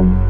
Bye.